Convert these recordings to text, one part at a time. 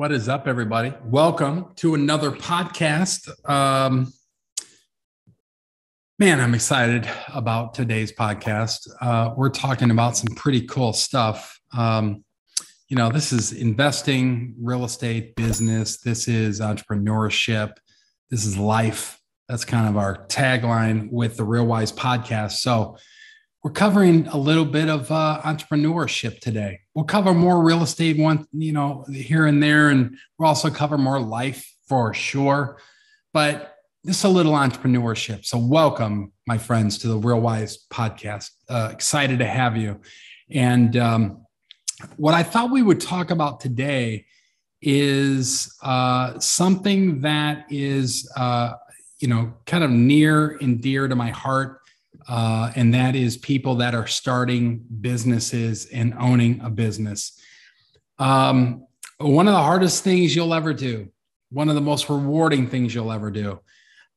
What is up, everybody? Welcome to another podcast. Um, man, I'm excited about today's podcast. Uh, we're talking about some pretty cool stuff. Um, you know, this is investing, real estate, business. This is entrepreneurship. This is life. That's kind of our tagline with the Real Wise podcast. So, we're covering a little bit of uh, entrepreneurship today. We'll cover more real estate one, you know, here and there, and we'll also cover more life for sure. But just a little entrepreneurship. So welcome, my friends, to the Real Wise podcast. Uh, excited to have you. And um, what I thought we would talk about today is uh, something that is, uh, you know, kind of near and dear to my heart uh, and that is people that are starting businesses and owning a business. Um, one of the hardest things you'll ever do, one of the most rewarding things you'll ever do.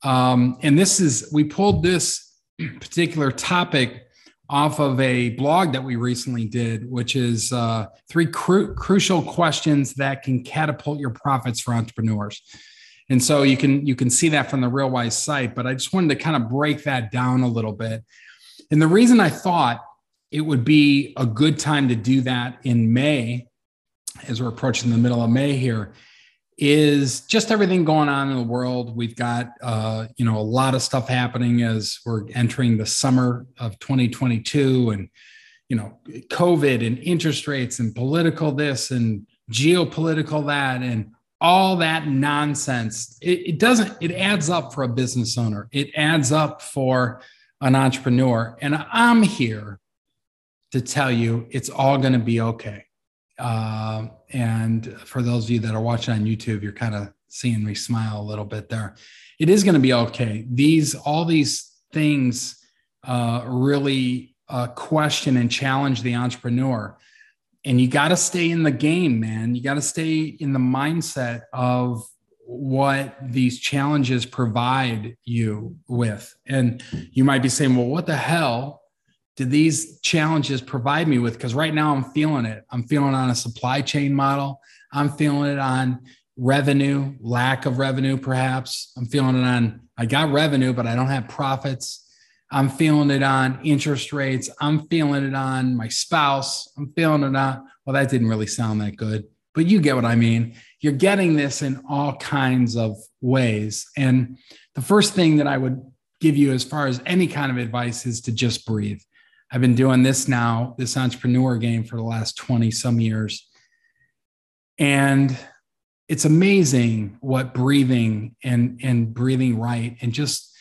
Um, and this is, we pulled this particular topic off of a blog that we recently did, which is uh, three cru- crucial questions that can catapult your profits for entrepreneurs. And so you can you can see that from the RealWise site, but I just wanted to kind of break that down a little bit. And the reason I thought it would be a good time to do that in May, as we're approaching the middle of May here, is just everything going on in the world. We've got uh, you know a lot of stuff happening as we're entering the summer of 2022, and you know COVID and interest rates and political this and geopolitical that and all that nonsense it, it, doesn't it adds up for a business owner. It adds up for an entrepreneur. And i'm here to tell you it's all going to be okay. Uh, and for those of you that are watching on youtube you're kind of seeing me smile a little bit there. It is going to be okay. These all these things uh, really uh, question and challenge the entrepreneur and you got to stay in the game, man. You got to stay in the mindset of what these challenges provide you with. And you might be saying, well, what the hell do these challenges provide me with? Because right now I'm feeling it. I'm feeling on a supply chain model. I'm feeling it on revenue, lack of revenue, perhaps. I'm feeling it on, I got revenue, but I don't have profits. I'm feeling it on interest rates. I'm feeling it on my spouse. I'm feeling it on, well, that didn't really sound that good, but you get what I mean. You're getting this in all kinds of ways. And the first thing that I would give you, as far as any kind of advice, is to just breathe. I've been doing this now, this entrepreneur game for the last 20 some years. And it's amazing what breathing and, and breathing right and just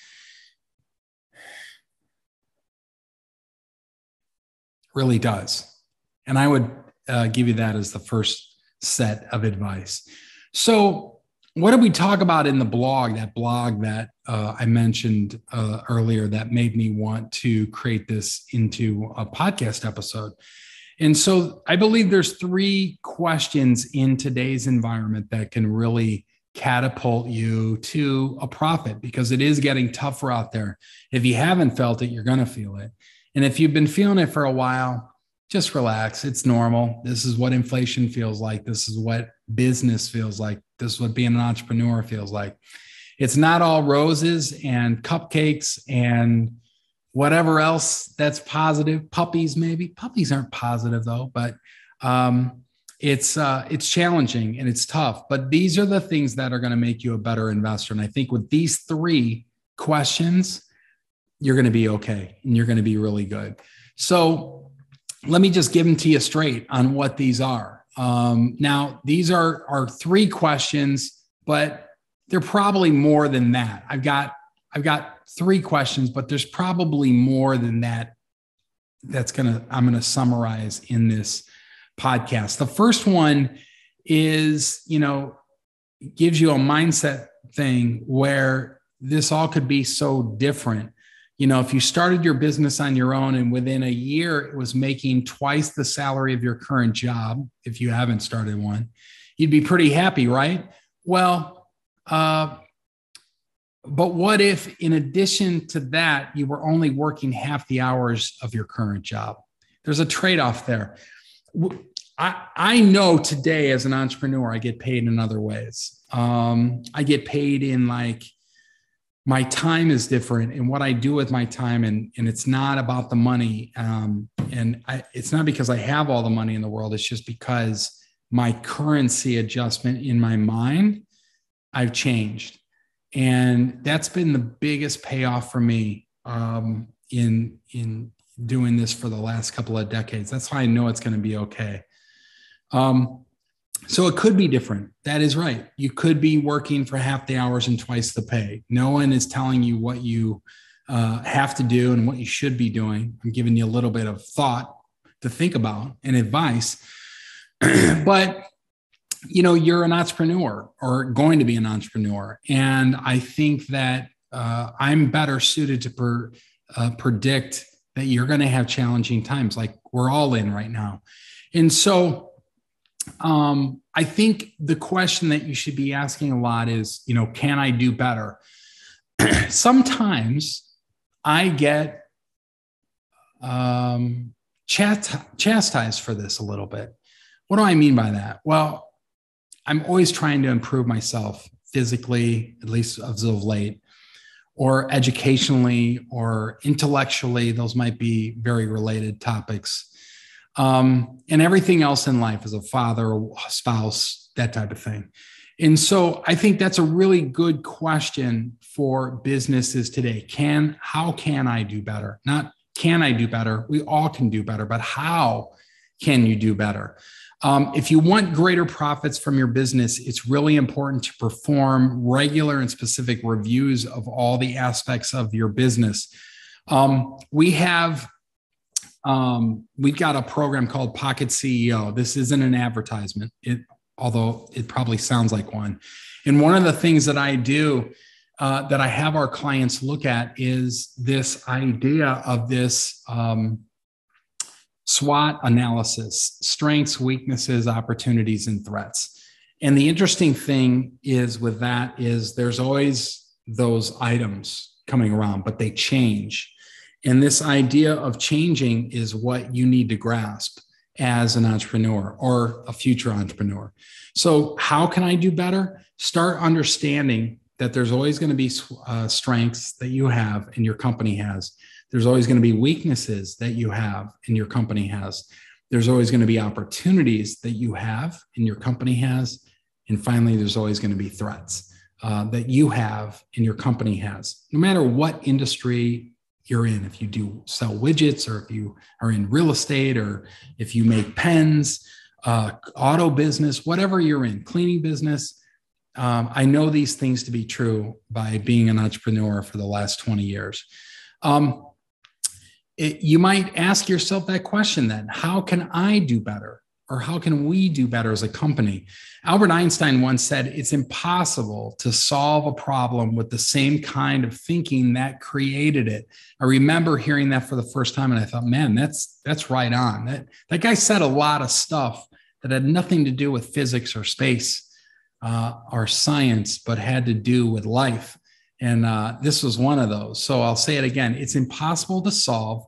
really does. And I would uh, give you that as the first set of advice. So, what did we talk about in the blog? That blog that uh, I mentioned uh, earlier that made me want to create this into a podcast episode. And so, I believe there's three questions in today's environment that can really catapult you to a profit because it is getting tougher out there. If you haven't felt it, you're going to feel it. And if you've been feeling it for a while, just relax. It's normal. This is what inflation feels like. This is what business feels like. This is what being an entrepreneur feels like. It's not all roses and cupcakes and whatever else that's positive. Puppies, maybe. Puppies aren't positive though, but um, it's uh, it's challenging and it's tough. But these are the things that are going to make you a better investor. And I think with these three questions, you're going to be okay and you're going to be really good. So let me just give them to you straight on what these are. Um, now, these are, are three questions, but they're probably more than that. I've got I've got three questions, but there's probably more than that. That's gonna I'm gonna summarize in this podcast. The first one is, you know, gives you a mindset thing where this all could be so different you know, if you started your business on your own and within a year it was making twice the salary of your current job, if you haven't started one, you'd be pretty happy, right? Well, uh, but what if, in addition to that, you were only working half the hours of your current job? There's a trade off there. I, I know today as an entrepreneur, I get paid in other ways. Um, I get paid in like my time is different and what I do with my time. And, and it's not about the money. Um, and I, it's not because I have all the money in the world. It's just because my currency adjustment in my mind, I've changed. And that's been the biggest payoff for me um, in, in doing this for the last couple of decades. That's why I know it's going to be okay. Um, so it could be different. That is right. You could be working for half the hours and twice the pay. No one is telling you what you uh, have to do and what you should be doing. I'm giving you a little bit of thought to think about and advice. but you know, you're an entrepreneur or going to be an entrepreneur, and I think that uh, I'm better suited to per, uh, predict that you're going to have challenging times, like we're all in right now. And so um, I think the question that you should be asking a lot is, you know, can I do better? Sometimes I get um, chastised for this a little bit. What do I mean by that? Well, I'm always trying to improve myself physically, at least as of late, or educationally or intellectually. Those might be very related topics um, and everything else in life as a father, a spouse, that type of thing. And so I think that's a really good question for businesses today. Can how can I do better? Not can I do better? We all can do better, but how can you do better? Um, if you want greater profits from your business, it's really important to perform regular and specific reviews of all the aspects of your business. Um, we have um, we've got a program called Pocket CEO. This isn't an advertisement, it, although it probably sounds like one. And one of the things that I do uh, that I have our clients look at is this idea of this um, SWOT analysis strengths, weaknesses, opportunities, and threats. And the interesting thing is with that is there's always those items coming around, but they change. And this idea of changing is what you need to grasp as an entrepreneur or a future entrepreneur. So, how can I do better? Start understanding that there's always going to be uh, strengths that you have and your company has. There's always going to be weaknesses that you have and your company has. There's always going to be opportunities that you have and your company has. And finally, there's always going to be threats uh, that you have and your company has. No matter what industry you're in. If you do sell widgets, or if you are in real estate, or if you make pens, uh, auto business, whatever you're in, cleaning business. Um, I know these things to be true by being an entrepreneur for the last 20 years. Um, it, you might ask yourself that question then how can I do better? Or how can we do better as a company? Albert Einstein once said it's impossible to solve a problem with the same kind of thinking that created it. I remember hearing that for the first time and I thought, man, that's that's right on. That that guy said a lot of stuff that had nothing to do with physics or space uh, or science, but had to do with life. And uh, this was one of those. So I'll say it again: it's impossible to solve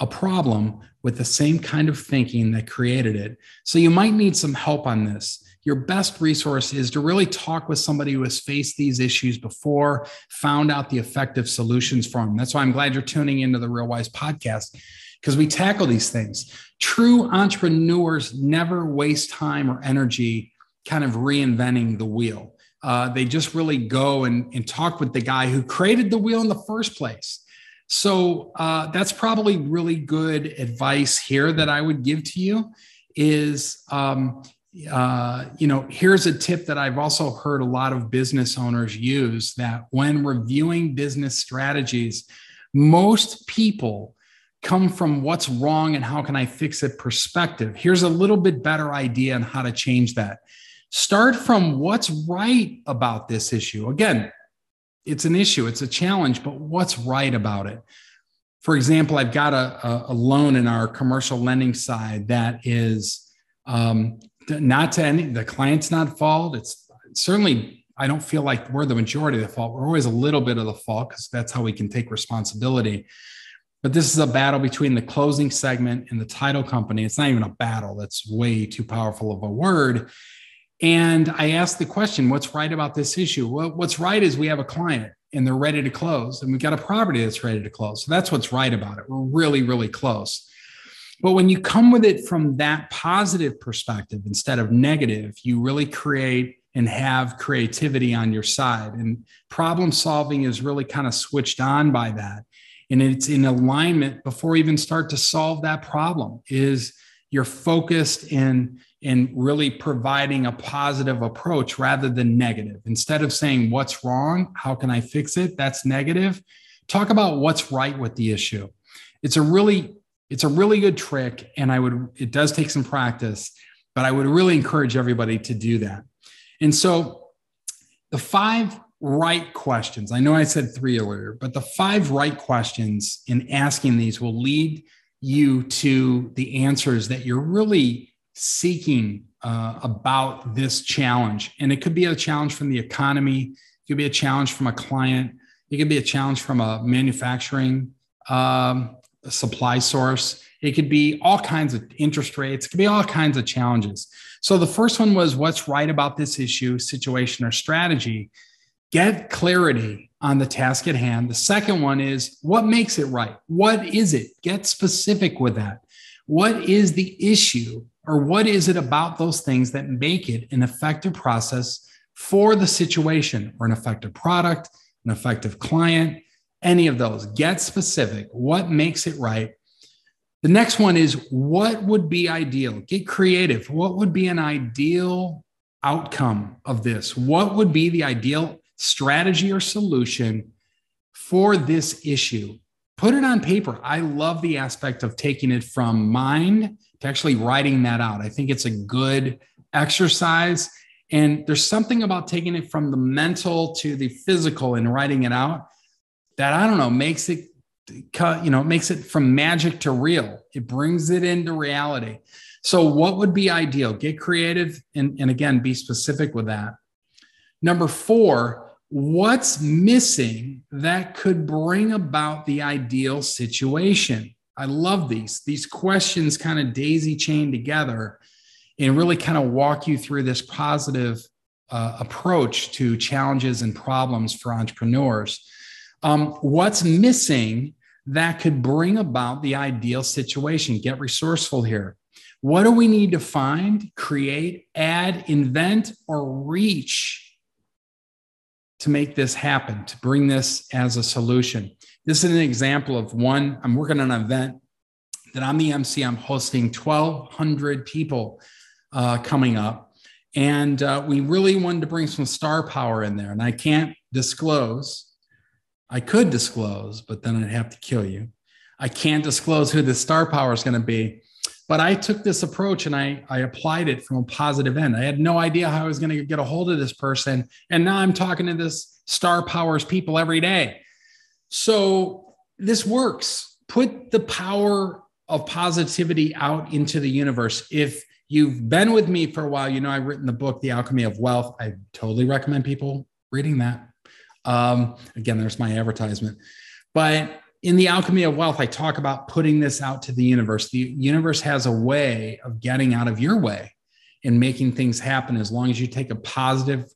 a problem with the same kind of thinking that created it. So you might need some help on this. Your best resource is to really talk with somebody who has faced these issues before, found out the effective solutions for them. That's why I'm glad you're tuning into the Real Wise podcast because we tackle these things. True entrepreneurs never waste time or energy kind of reinventing the wheel. Uh, they just really go and, and talk with the guy who created the wheel in the first place. So uh, that's probably really good advice here that I would give to you is, um, uh, you know, here's a tip that I've also heard a lot of business owners use that when reviewing business strategies, most people come from what's wrong and how can I fix it perspective. Here's a little bit better idea on how to change that. Start from what's right about this issue. Again, it's an issue, it's a challenge, but what's right about it? For example, I've got a, a loan in our commercial lending side that is um, not to any, the client's not fault. It's certainly, I don't feel like we're the majority of the fault. We're always a little bit of the fault because that's how we can take responsibility. but this is a battle between the closing segment and the title company. It's not even a battle, that's way too powerful of a word. And I asked the question, what's right about this issue? Well, what's right is we have a client and they're ready to close, and we've got a property that's ready to close. So that's what's right about it. We're really, really close. But when you come with it from that positive perspective instead of negative, you really create and have creativity on your side. And problem solving is really kind of switched on by that. And it's in alignment before you even start to solve that problem is you're focused in in really providing a positive approach rather than negative. Instead of saying what's wrong, how can I fix it? That's negative. Talk about what's right with the issue. It's a really it's a really good trick and I would it does take some practice, but I would really encourage everybody to do that. And so the five right questions, I know I said three earlier, but the five right questions in asking these will lead you to the answers that you're really seeking uh, about this challenge. And it could be a challenge from the economy, it could be a challenge from a client, it could be a challenge from a manufacturing um, supply source. It could be all kinds of interest rates, it could be all kinds of challenges. So the first one was what's right about this issue, situation, or strategy. Get clarity on the task at hand. The second one is what makes it right? What is it? Get specific with that. What is the issue, or what is it about those things that make it an effective process for the situation, or an effective product, an effective client, any of those? Get specific. What makes it right? The next one is what would be ideal? Get creative. What would be an ideal outcome of this? What would be the ideal strategy or solution for this issue? Put it on paper. I love the aspect of taking it from mind to actually writing that out. I think it's a good exercise. And there's something about taking it from the mental to the physical and writing it out that I don't know makes it you know, makes it from magic to real. It brings it into reality. So, what would be ideal? Get creative and, and again, be specific with that. Number four, what's missing that could bring about the ideal situation? I love these. These questions kind of daisy chain together and really kind of walk you through this positive uh, approach to challenges and problems for entrepreneurs. Um, what's missing that could bring about the ideal situation. Get resourceful here. What do we need to find, create, add, invent, or reach to make this happen, to bring this as a solution? This is an example of one. I'm working on an event that I'm the MC. I'm hosting 1,200 people uh, coming up. And uh, we really wanted to bring some star power in there. And I can't disclose I could disclose, but then I'd have to kill you. I can't disclose who the star power is going to be. But I took this approach and I, I applied it from a positive end. I had no idea how I was going to get a hold of this person. And now I'm talking to this star powers people every day. So this works. Put the power of positivity out into the universe. If you've been with me for a while, you know I've written the book, The Alchemy of Wealth. I totally recommend people reading that. Um, again, there's my advertisement. But in the alchemy of wealth, I talk about putting this out to the universe. The universe has a way of getting out of your way and making things happen as long as you take a positive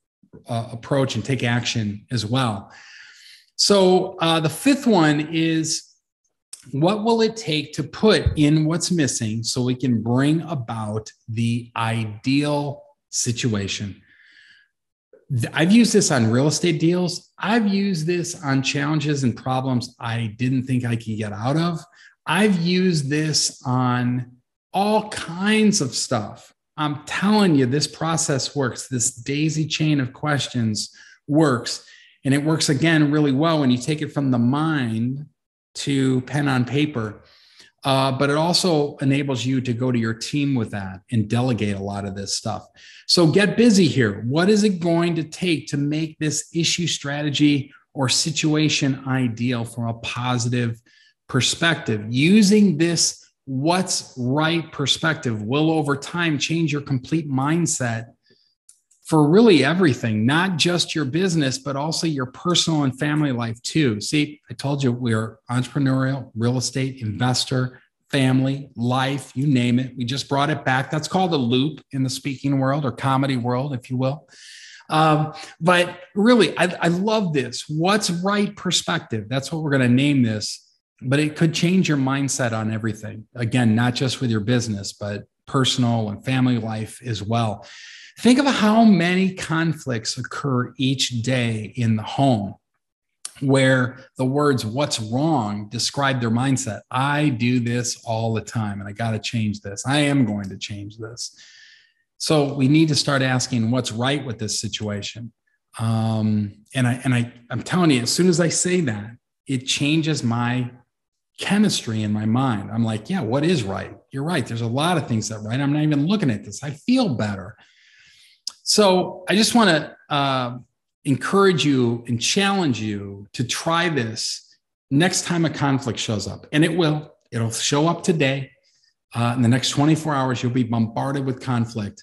uh, approach and take action as well. So uh, the fifth one is what will it take to put in what's missing so we can bring about the ideal situation? I've used this on real estate deals. I've used this on challenges and problems I didn't think I could get out of. I've used this on all kinds of stuff. I'm telling you, this process works. This daisy chain of questions works. And it works again really well when you take it from the mind to pen on paper. Uh, but it also enables you to go to your team with that and delegate a lot of this stuff. So get busy here. What is it going to take to make this issue strategy or situation ideal from a positive perspective? Using this what's right perspective will over time change your complete mindset for really everything, not just your business, but also your personal and family life too. See, I told you we are entrepreneurial, real estate, investor, family, life, you name it. We just brought it back. That's called a loop in the speaking world or comedy world, if you will. Um, but really, I, I love this. What's right perspective? That's what we're going to name this. But it could change your mindset on everything. Again, not just with your business, but personal and family life as well. Think of how many conflicts occur each day in the home where the words what's wrong describe their mindset. I do this all the time and I got to change this. I am going to change this. So we need to start asking what's right with this situation. Um, and I and I I'm telling you, as soon as I say that, it changes my chemistry in my mind. I'm like, yeah, what is right? You're right. There's a lot of things that right. I'm not even looking at this. I feel better. So I just want to uh, encourage you and challenge you to try this next time a conflict shows up, and it will. It'll show up today. Uh, in the next 24 hours, you'll be bombarded with conflict.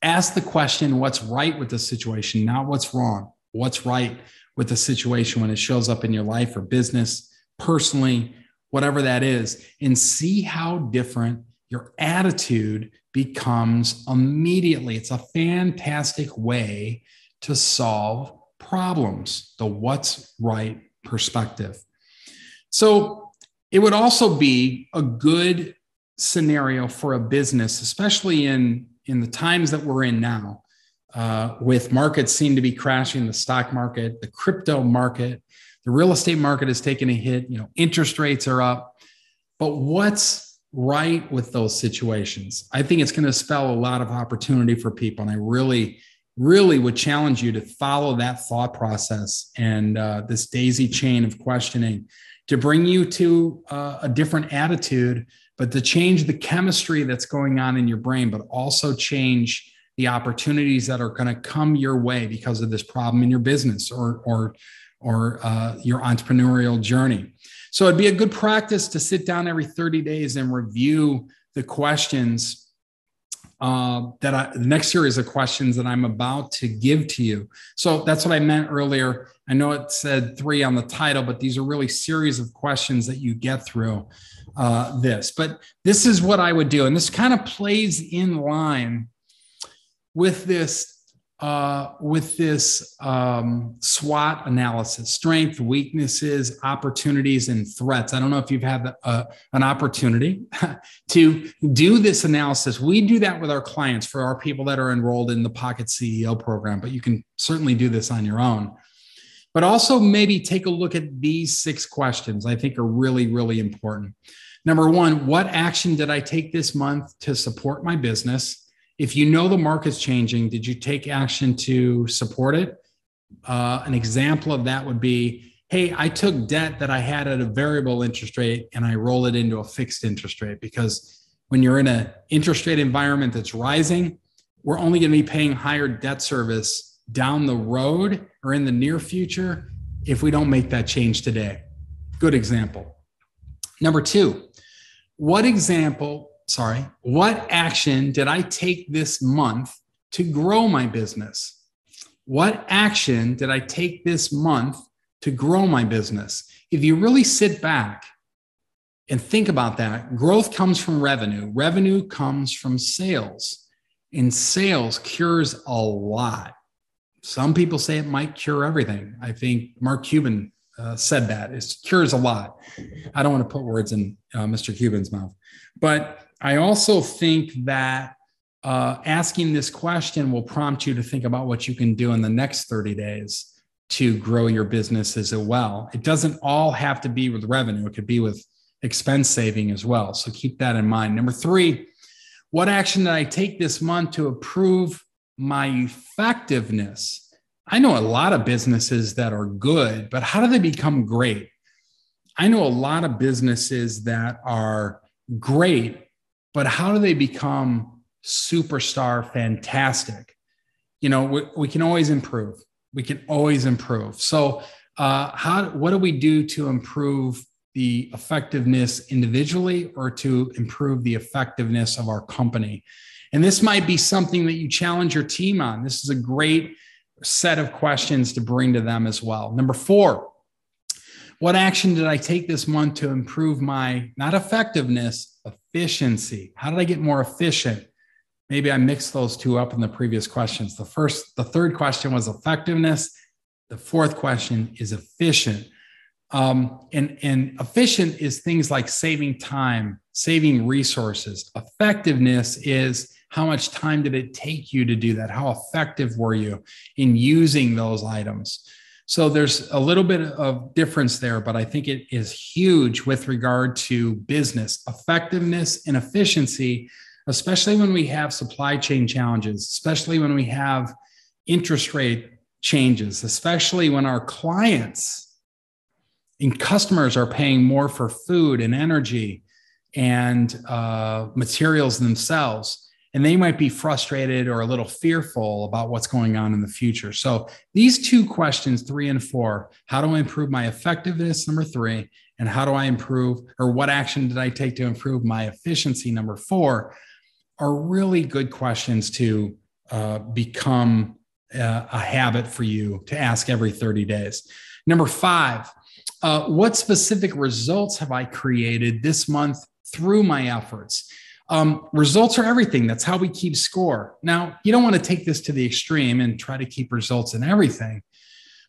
Ask the question what's right with the situation, not what's wrong. What's right with the situation when it shows up in your life or business personally, whatever that is, and see how different your attitude becomes immediately. It's a fantastic way to solve problems, the what's right perspective. So it would also be a good scenario for a business, especially in, in the times that we're in now, uh, with markets seem to be crashing, the stock market, the crypto market, the real estate market is taking a hit, you know, interest rates are up. But what's right with those situations? I think it's going to spell a lot of opportunity for people. And I really, really would challenge you to follow that thought process and uh, this daisy chain of questioning to bring you to uh, a different attitude, but to change the chemistry that's going on in your brain, but also change the opportunities that are going to come your way because of this problem in your business or, or or uh, your entrepreneurial journey. So it'd be a good practice to sit down every 30 days and review the questions uh, that I, the next series of questions that I'm about to give to you. So that's what I meant earlier. I know it said three on the title, but these are really series of questions that you get through uh, this. But this is what I would do. And this kind of plays in line with this uh, with this um, SWOT analysis strength, weaknesses, opportunities, and threats. I don't know if you've had uh, an opportunity to do this analysis. We do that with our clients for our people that are enrolled in the Pocket CEO program, but you can certainly do this on your own. But also, maybe take a look at these six questions I think are really, really important. Number one, what action did I take this month to support my business? If you know the market's changing, did you take action to support it? Uh, an example of that would be hey, I took debt that I had at a variable interest rate and I roll it into a fixed interest rate because when you're in an interest rate environment that's rising, we're only going to be paying higher debt service down the road or in the near future if we don't make that change today. Good example. Number two, what example sorry, what action did I take this month to grow my business? What action did I take this month to grow my business? If you really sit back and think about that, growth comes from revenue, revenue comes from sales, and sales cures a lot. Some people say it might cure everything. I think Mark Cuban uh, said that it cures a lot. I don't want to put words in uh, Mr. Cuban's mouth, but I also think that uh, asking this question will prompt you to think about what you can do in the next 30 days to grow your business as well. It doesn't all have to be with revenue, it could be with expense saving as well. So keep that in mind. Number three, what action did I take this month to improve my effectiveness? I know a lot of businesses that are good, but how do they become great? I know a lot of businesses that are great, but how do they become superstar fantastic? You know, we, we can always improve. We can always improve. So, uh, how what do we do to improve the effectiveness individually or to improve the effectiveness of our company? And this might be something that you challenge your team on. This is a great set of questions to bring to them as well. Number four, what action did I take this month to improve my not effectiveness, efficiency? How did I get more efficient? Maybe I mixed those two up in the previous questions. The first, the third question was effectiveness. The fourth question is efficient. Um, and, and efficient is things like saving time, saving resources. Effectiveness is how much time did it take you to do that? How effective were you in using those items? So there's a little bit of difference there, but I think it is huge with regard to business effectiveness and efficiency, especially when we have supply chain challenges, especially when we have interest rate changes, especially when our clients and customers are paying more for food and energy and uh, materials themselves and they might be frustrated or a little fearful about what's going on in the future. So, these two questions, three and four how do I improve my effectiveness? Number three, and how do I improve, or what action did I take to improve my efficiency? Number four, are really good questions to uh, become uh, a habit for you to ask every 30 days. Number five, uh, what specific results have I created this month through my efforts? Um, results are everything. That's how we keep score. Now, you don't want to take this to the extreme and try to keep results in everything,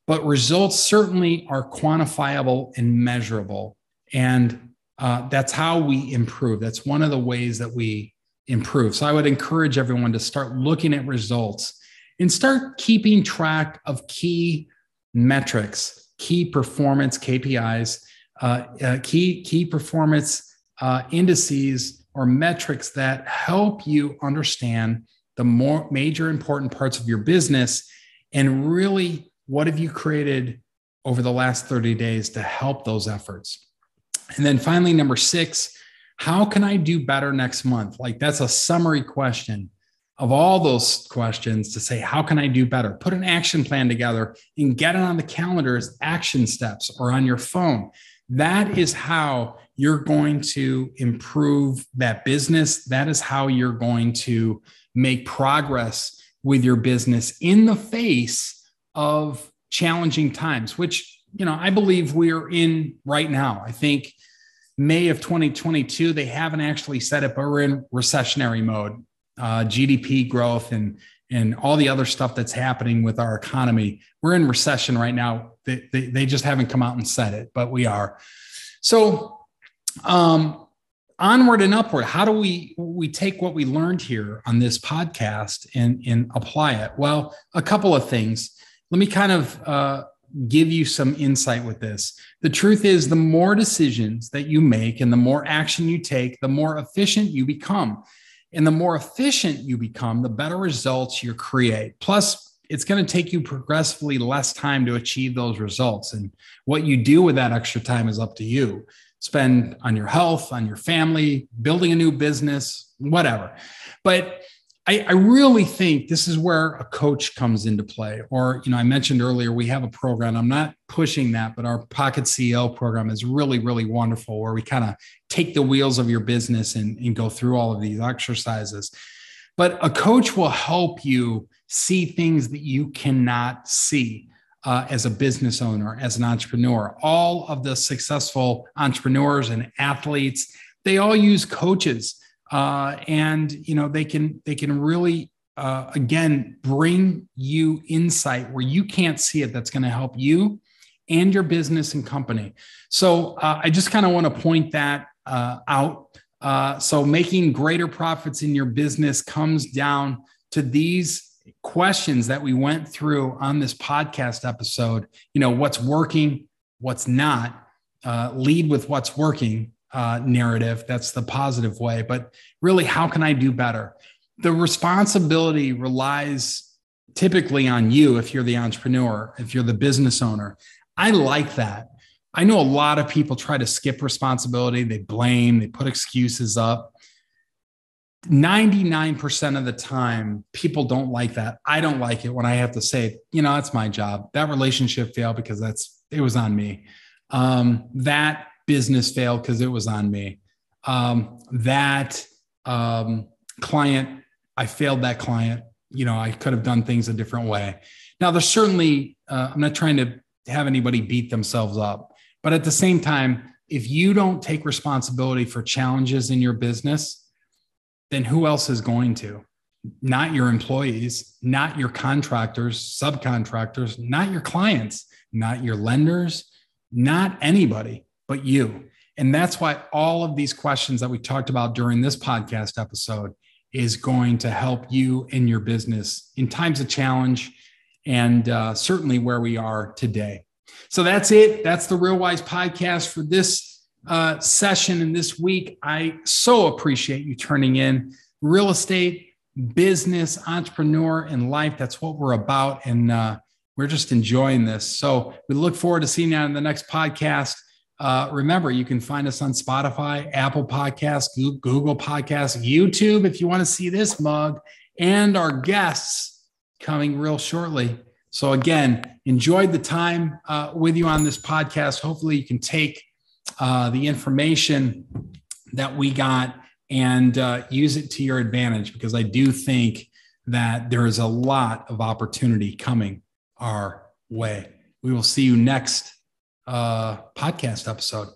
but results certainly are quantifiable and measurable. And uh, that's how we improve. That's one of the ways that we improve. So I would encourage everyone to start looking at results and start keeping track of key metrics, key performance KPIs, uh, uh, key key performance uh, indices or metrics that help you understand the more major important parts of your business? And really what have you created over the last 30 days to help those efforts? And then finally number six how can i do better next month? Like that's a summary question of all those questions to say how can i do better? Put an action plan together and get it on the calendar as action steps or on your phone. That is how you're going to improve that business. That is how you're going to make progress with your business in the face of challenging times, which, you know, I believe we're in right now. I think May of 2022, they haven't actually said it, but we're in recessionary mode. Uh, GDP growth and and all the other stuff that's happening with our economy. We're in recession right now. They, they, they just haven't come out and said it, but we are. So, um, onward and upward, how do we we take what we learned here on this podcast and, and apply it? Well, a couple of things. Let me kind of uh, give you some insight with this. The truth is, the more decisions that you make and the more action you take, the more efficient you become. And the more efficient you become, the better results you create. Plus, it's going to take you progressively less time to achieve those results. And what you do with that extra time is up to you. Spend on your health, on your family, building a new business, whatever. But I, I, really think this is where a coach comes into play. Or, you know, I mentioned earlier, we have a program. I'm not pushing that, but our Pocket CEO program is really, really wonderful where we kind of take the wheels of your business and, and go through all of these exercises. But a coach will help you see things that you cannot see. Uh, as a business owner, as an entrepreneur, all of the successful entrepreneurs and athletes, they all use coaches uh, and you know they can they can really uh, again bring you insight where you can't see it that's going to help you and your business and company. So uh, i just kind of want to point that uh, out. Uh, so making greater profits in your business comes down to these questions that we went through on this podcast episode you know what's working what's not uh, lead with what's working uh, narrative. That's the positive way. But really, how can I do better? The responsibility relies typically on you if you're the entrepreneur, if you're the business owner. I like that. I know a lot of people try to skip responsibility, they blame, they put excuses up. 99% of the time, people don't like that. I don't like it when I have to say, you know, that's my job. That relationship failed because that's it was on me. Um, that business failed because it was on me. Um, that um, client I failed that client. You know, I could have done things a different way. Now, there's certainly, uh, I'm not trying to have anybody beat themselves up, but at the same time, if you don't take responsibility for challenges in your business, then who else is going to? Not your employees, not your contractors, subcontractors, not your clients, not your lenders, not anybody but you. And that's why all of these questions that we talked about during this podcast episode is going to help you in your business in times of challenge and uh, certainly where we are today. So that's it. That's the Real Wise podcast for this uh, session and this week. I so appreciate you turning in. Real estate, business, entrepreneur, and life. That's what we're about. And uh, we're just enjoying this. So we look forward to seeing you on the next podcast. Uh, remember, you can find us on Spotify, Apple Podcasts, Google Podcasts, YouTube if you want to see this mug, and our guests coming real shortly. So, again, enjoyed the time uh, with you on this podcast. Hopefully, you can take uh, the information that we got and uh, use it to your advantage because I do think that there is a lot of opportunity coming our way. We will see you next uh, podcast episode.